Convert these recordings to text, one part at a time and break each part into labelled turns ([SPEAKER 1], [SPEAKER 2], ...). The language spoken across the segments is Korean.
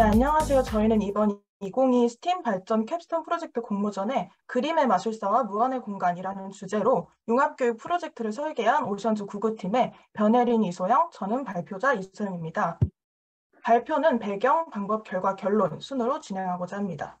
[SPEAKER 1] 네, 안녕하세요. 저희는 이번 2022 스팀 발전 capstone 프로젝트 공모전에 그림의 마술사와 무한의 공간이라는 주제로 융합교육 프로젝트를 설계한 오션즈 구구팀의 변혜린 이소영, 저는 발표자 이소영입니다. 발표는 배경, 방법, 결과, 결론 순으로 진행하고자 합니다.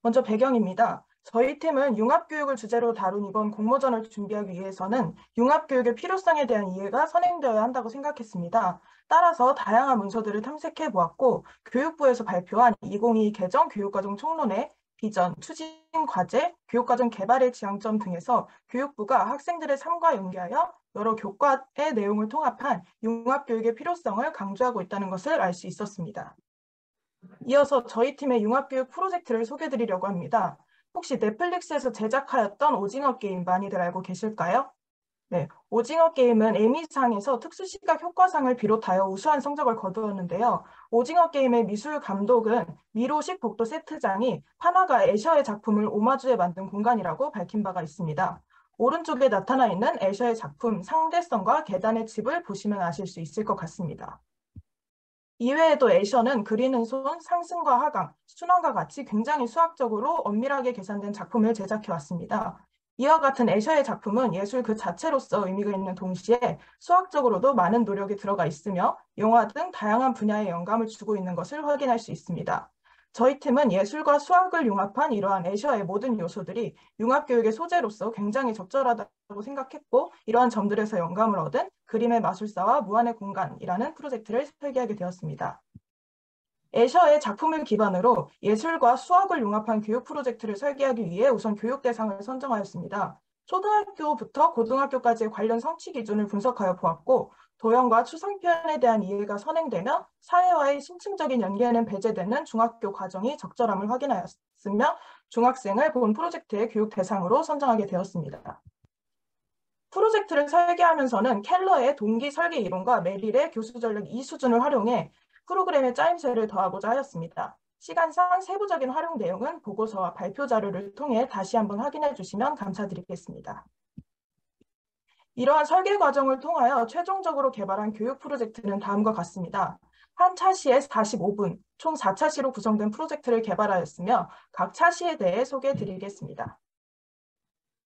[SPEAKER 1] 먼저 배경입니다. 저희 팀은 융합교육을 주제로 다룬 이번 공모전을 준비하기 위해서는 융합교육의 필요성에 대한 이해가 선행되어야 한다고 생각했습니다. 따라서 다양한 문서들을 탐색해 보았고 교육부에서 발표한 2022 개정 교육과정 총론의 비전, 추진 과제, 교육과정 개발의 지향점 등에서 교육부가 학생들의 삶과 연계하여 여러 교과의 내용을 통합한 융합교육의 필요성을 강조하고 있다는 것을 알 수 있었습니다. 이어서 저희 팀의 융합교육 프로젝트를 소개드리려고 합니다. 혹시 넷플릭스에서 제작하였던 오징어 게임 많이들 알고 계실까요? 네, 오징어 게임은 에미상에서 특수시각 효과상을 비롯하여 우수한 성적을 거두었는데요. 오징어 게임의 미술 감독은 미로식 복도 세트장이 파나가 애셔의 작품을 오마주에 만든 공간이라고 밝힌 바가 있습니다. 오른쪽에 나타나 있는 애셔의 작품 상대성과 계단의 집을 보시면 아실 수 있을 것 같습니다. 이외에도 애셔는 그리는 손, 상승과 하강, 순환과 같이 굉장히 수학적으로 엄밀하게 계산된 작품을 제작해 왔습니다. 이와 같은 애셔의 작품은 예술 그 자체로서 의미가 있는 동시에 수학적으로도 많은 노력이 들어가 있으며 영화 등 다양한 분야의 영감을 주고 있는 것을 확인할 수 있습니다. 저희 팀은 예술과 수학을 융합한 이러한 애셔의 모든 요소들이 융합교육의 소재로서 굉장히 적절하다고 생각했고 이러한 점들에서 영감을 얻은 그림의 마술사와 무한의 공간이라는 프로젝트를 설계하게 되었습니다. 애셔의 작품을 기반으로 예술과 수학을 융합한 교육 프로젝트를 설계하기 위해 우선 교육 대상을 선정하였습니다. 초등학교부터 고등학교까지의 관련 성취 기준을 분석하여 보았고 도형과 추상표현에 대한 이해가 선행되며 사회와의 심층적인 연계는 배제되는 중학교 과정이 적절함을 확인하였으며 중학생을 본 프로젝트의 교육 대상으로 선정하게 되었습니다. 프로젝트를 설계하면서는 켈러의 동기 설계 이론과 메릴의 교수 전략 이 수준을 활용해 프로그램의 짜임새를 더하고자 하였습니다. 시간상 세부적인 활용 내용은 보고서와 발표 자료를 통해 다시 한번 확인해 주시면 감사드리겠습니다. 이러한 설계 과정을 통하여 최종적으로 개발한 교육 프로젝트는 다음과 같습니다. 한 차시에 45분, 총 4차시로 구성된 프로젝트를 개발하였으며 각 차시에 대해 소개해 드리겠습니다.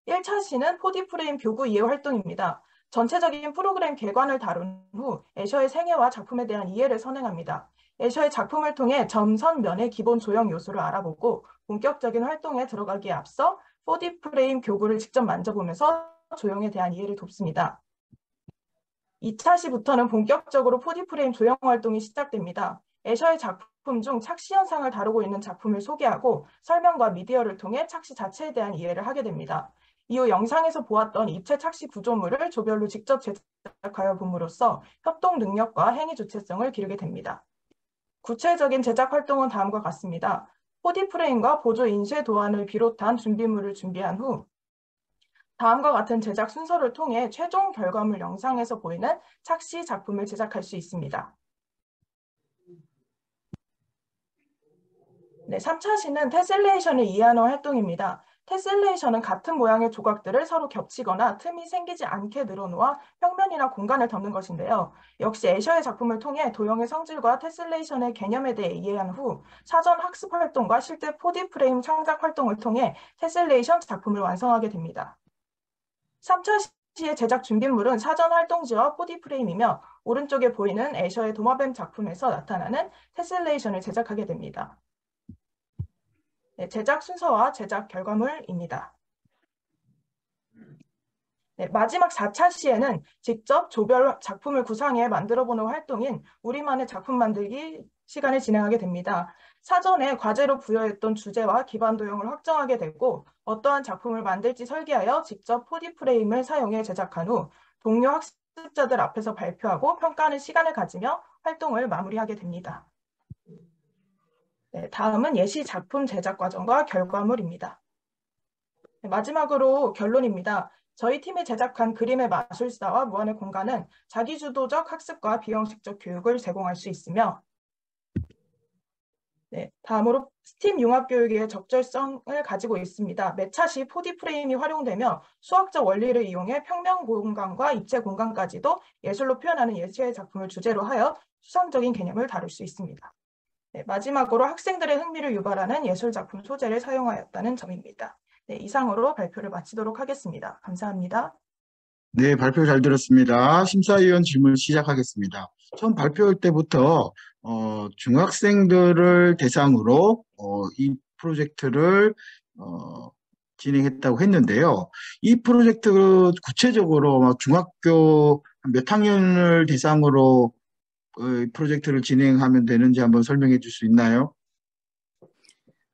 [SPEAKER 1] 1차시는 4D 프레임 교구 이해 활동입니다. 전체적인 프로그램 개관을 다룬 후 애셔의 생애와 작품에 대한 이해를 선행합니다. 애셔의 작품을 통해 점선 면의 기본 조형 요소를 알아보고 본격적인 활동에 들어가기에 앞서 4D 프레임 교구를 직접 만져보면서 조형에 대한 이해를 돕습니다. 2차 시부터는 본격적으로 4D 프레임 조형 활동이 시작됩니다. 애셔의 작품 중 착시 현상을 다루고 있는 작품을 소개하고 설명과 미디어를 통해 착시 자체에 대한 이해를 하게 됩니다. 이후 영상에서 보았던 입체 착시 구조물을 조별로 직접 제작하여 봄으로써 협동 능력과 행위 주체성을 기르게 됩니다. 구체적인 제작 활동은 다음과 같습니다. 4D 프레임과 보조 인쇄 도안을 비롯한 준비물을 준비한 후 다음과 같은 제작 순서를 통해 최종 결과물 영상에서 보이는 착시 작품을 제작할 수 있습니다. 네, 3차 시는 tessellation을 이해하는 활동입니다. tessellation은 같은 모양의 조각들을 서로 겹치거나 틈이 생기지 않게 늘어놓아 평면이나 공간을 덮는 것인데요. 역시 에셔의 작품을 통해 도형의 성질과 tessellation의 개념에 대해 이해한 후 사전 학습 활동과 실제 4D 프레임 창작 활동을 통해 tessellation 작품을 완성하게 됩니다. 3차 시의 제작 준비물은 사전 활동지와 4D 프레임이며 오른쪽에 보이는 에셔의 도마뱀 작품에서 나타나는 tessellation을 제작하게 됩니다. 네, 제작 순서와 제작 결과물입니다. 네, 마지막 4차 시에는 직접 조별 작품을 구상해 만들어보는 활동인 우리만의 작품 만들기 시간을 진행하게 됩니다. 사전에 과제로 부여했던 주제와 기반 도형을 확정하게 되고 어떠한 작품을 만들지 설계하여 직접 4D 프레임을 사용해 제작한 후 동료 학습자들 앞에서 발표하고 평가하는 시간을 가지며 활동을 마무리하게 됩니다. 네, 다음은 예시 작품 제작 과정과 결과물입니다. 네, 마지막으로 결론입니다. 저희 팀이 제작한 그림의 마술사와 무한의 공간은 자기주도적 학습과 비형식적 교육을 제공할 수 있으며 네, 다음으로 스팀 융합교육의 적절성을 가지고 있습니다. 매차시 4D 프레임이 활용되며 수학적 원리를 이용해 평면 공간과 입체 공간까지도 예술로 표현하는 예시의 작품을 주제로 하여 수상적인 개념을 다룰 수 있습니다. 네, 마지막으로 학생들의 흥미를 유발하는 예술작품 소재를 사용하였다는 점입니다. 네, 이상으로 발표를 마치도록 하겠습니다. 감사합니다.
[SPEAKER 2] 네, 발표 잘 들었습니다. 심사위원 질문 시작하겠습니다. 처음 발표할 때부터 어, 중학생들을 대상으로 어, 이 프로젝트를 어, 진행했다고 했는데요. 이 프로젝트 구체적으로 중학교 몇 학년을 대상으로 어, 프로젝트를 진행하면 되는지 한번 설명해 줄 수 있나요?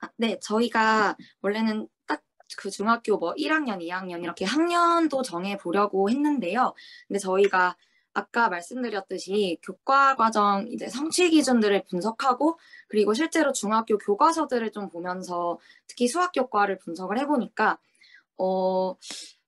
[SPEAKER 3] 아, 네, 저희가 원래는 딱 그 중학교 뭐 1학년, 2학년 이렇게 학년도 정해 보려고 했는데요. 근데 저희가 아까 말씀드렸듯이 교과 과정 이제 성취 기준들을 분석하고 그리고 실제로 중학교 교과서들을 좀 보면서 특히 수학 교과를 분석을 해보니까 어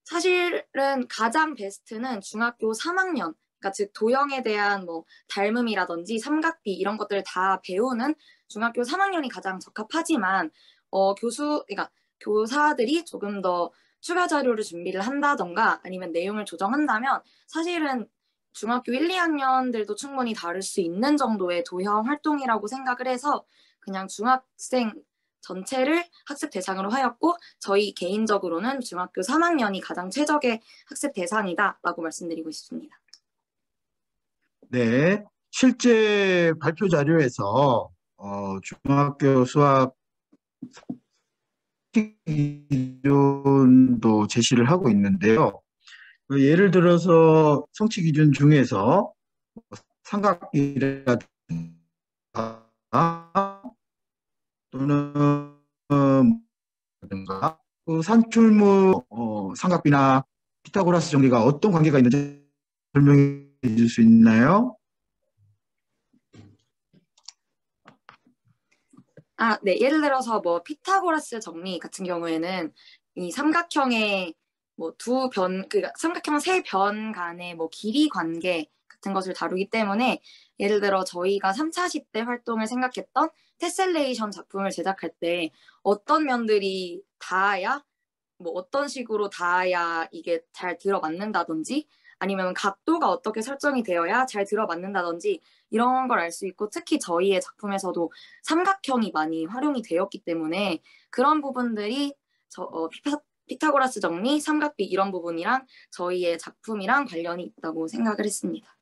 [SPEAKER 3] 사실은 가장 베스트는 중학교 3학년 그러니까 즉 도형에 대한 뭐 닮음이라든지 삼각비 이런 것들을 다 배우는 중학교 3학년이 가장 적합하지만 어 교수 그러니까 교사들이 조금 더 추가 자료를 준비를 한다던가 아니면 내용을 조정한다면 사실은 중학교 1, 2학년들도 충분히 다룰 수 있는 정도의 도형 활동이라고 생각을 해서 그냥 중학생 전체를 학습 대상으로 하였고 저희 개인적으로는 중학교 3학년이 가장 최적의 학습 대상이다라고 말씀드리고 있습니다.
[SPEAKER 2] 네, 실제 발표 자료에서 어, 중학교 수학 기준도 제시를 하고 있는데요. 그 예를 들어서 성취 기준 중에서 삼각비라든가 또는 그 산출무 어, 삼각비나 피타고라스 정리가 어떤 관계가 있는지 설명 해줄수 있나요?
[SPEAKER 3] 아, 네. 예를 들어서 뭐 피타고라스 정리 같은 경우에는 이 삼각형의 뭐 두 변, 그 삼각형 세 변 간의 뭐 길이 관계 같은 것을 다루기 때문에 예를 들어 저희가 3차 10대 활동을 생각했던 테셀레이션 작품을 제작할 때 어떤 면들이 닿아야 뭐 어떤 식으로 닿아야 이게 잘 들어맞는다든지 아니면 각도가 어떻게 설정이 되어야 잘 들어맞는다든지 이런 걸 알 수 있고 특히 저희의 작품에서도 삼각형이 많이 활용이 되었기 때문에 그런 부분들이 저, 어, 피타고라스 정리, 삼각비 이런 부분이랑 저희의 작품이랑 관련이 있다고 생각을 했습니다.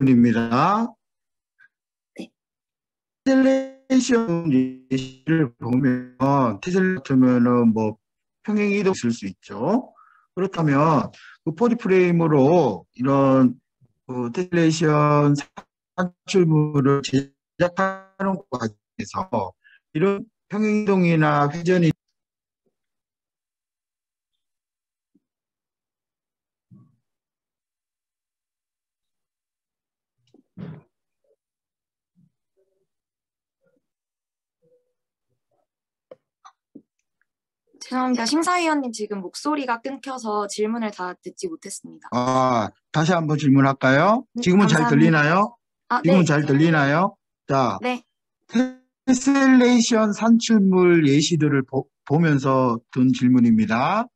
[SPEAKER 2] 입니다.
[SPEAKER 3] 네.
[SPEAKER 2] 테셀레이션 예시를 보면 테슬 같으면은 뭐 평행 이동 있을 수 있죠. 그렇다면 그 포디 프레임으로 이런 그 테슬레이션 산출물을 제작하는 과정에서 이런 평행 이동이나 회전이
[SPEAKER 3] 죄송합니다. 심사위원님 지금 목소리가 끊겨서 질문을 다 듣지 못했습니다.
[SPEAKER 2] 아, 다시 한번 질문할까요? 네, 지금은 감사합니다. 잘 들리나요? 아, 지금은 네. 잘 들리나요? 자,
[SPEAKER 3] 네.
[SPEAKER 2] tessellation 산출물 예시들을 보, 보면서 든 질문입니다.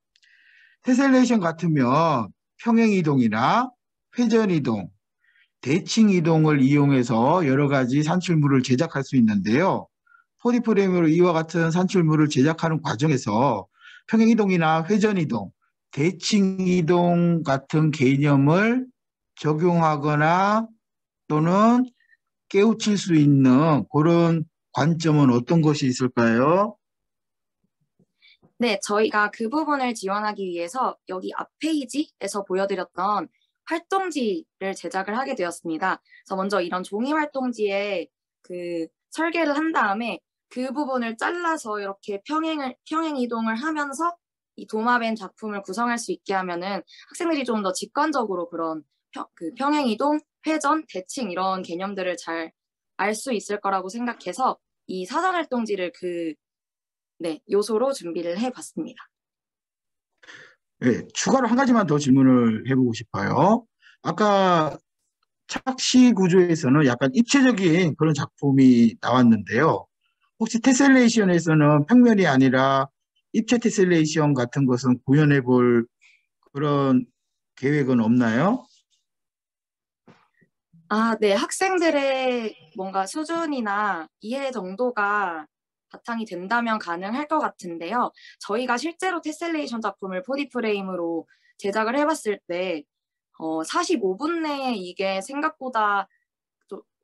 [SPEAKER 2] tessellation 같으면 평행이동이나 회전이동, 대칭이동을 이용해서 여러 가지 산출물을 제작할 수 있는데요. 포디프레임으로 이와 같은 산출물을 제작하는 과정에서 평행이동이나 회전이동, 대칭이동 같은 개념을 적용하거나 또는 깨우칠 수 있는 그런 관점은 어떤 것이 있을까요?
[SPEAKER 3] 네, 저희가 그 부분을 지원하기 위해서 여기 앞 페이지에서 보여드렸던 활동지를 제작을 하게 되었습니다. 그래서 먼저 이런 종이 활동지에 그 설계를 한 다음에 그 부분을 잘라서 이렇게 평행을 평행 이동을 하면서 이 도마뱀 작품을 구성할 수 있게 하면은 학생들이 좀 더 직관적으로 그런 평, 그 평행 이동, 회전, 대칭 이런 개념들을 잘 알 수 있을 거라고 생각해서 이 사전 활동지를 그 네, 요소로 준비를 해 봤습니다.
[SPEAKER 2] 네, 추가로 한 가지만 더 질문을 해보고 싶어요. 아까 착시 구조에서는 약간 입체적인 그런 작품이 나왔는데요. 혹시 tessellation에서는 평면이 아니라 입체 tessellation 같은 것은 구현해 볼 그런 계획은 없나요?
[SPEAKER 3] 아, 네. 학생들의 뭔가 수준이나 이해 정도가 바탕이 된다면 가능할 것 같은데요. 저희가 실제로 tessellation 작품을 4D 프레임으로 제작을 해봤을 때 어, 45분 내에 이게 생각보다 좀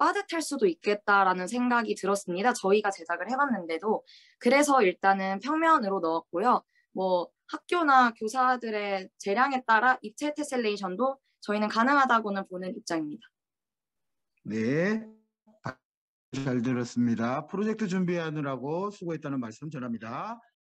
[SPEAKER 3] 빠듯할 수도 있겠다라는 생각이 들었습니다. 저희가 제작을 해봤는데도 그래서 일단은 평면으로 넣었고요. 뭐 학교나 교사들의 재량에 따라 입체 테셀레이션도 저희는 가능하다고는 보는 입장입니다.
[SPEAKER 2] 네. 잘 들었습니다. 프로젝트 준비하느라고 수고했다는 말씀 전합니다.